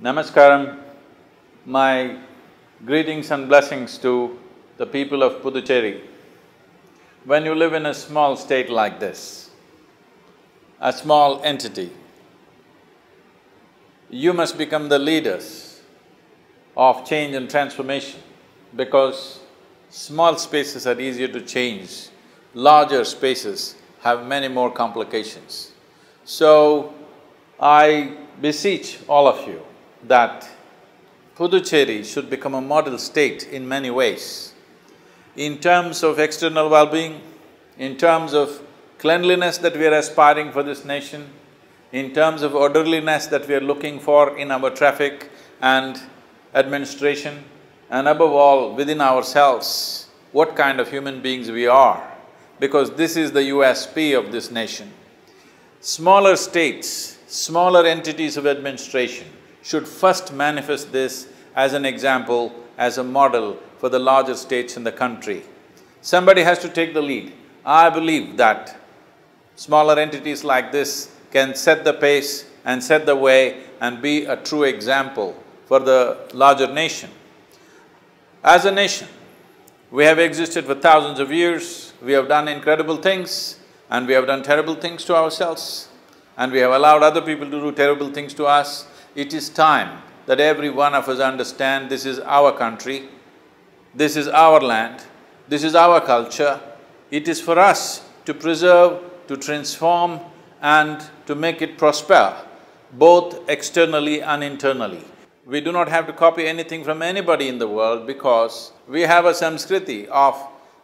Namaskaram. My greetings and blessings to the people of Puducherry. When you live in a small state like this, a small entity, you must become the leaders of change and transformation because small spaces are easier to change, larger spaces have many more complications. So, I beseech all of you that Puducherry should become a model state in many ways. In terms of external well-being, in terms of cleanliness that we are aspiring for this nation, in terms of orderliness that we are looking for in our traffic and administration, and above all, within ourselves, what kind of human beings we are, because this is the USP of this nation. Smaller states, smaller entities of administration should first manifest this as an example, as a model for the larger states in the country. Somebody has to take the lead. I believe that smaller entities like this can set the pace and set the way and be a true example for the larger nation. As a nation, we have existed for thousands of years, we have done incredible things and we have done terrible things to ourselves and we have allowed other people to do terrible things to us. It is time that every one of us understand this is our country, this is our land, this is our culture. It is for us to preserve, to transform and to make it prosper, both externally and internally. We do not have to copy anything from anybody in the world because we have a Samskriti of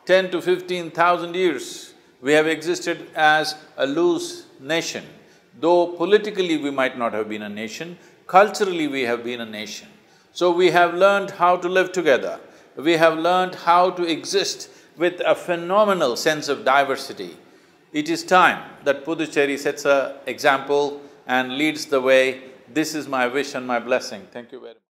ten to fifteen thousand years. We have existed as a loose nation. Though politically we might not have been a nation, culturally we have been a nation. So we have learned how to live together. We have learned how to exist with a phenomenal sense of diversity. It is time that Puducherry sets a example and leads the way. This is my wish and my blessing. Thank you very much.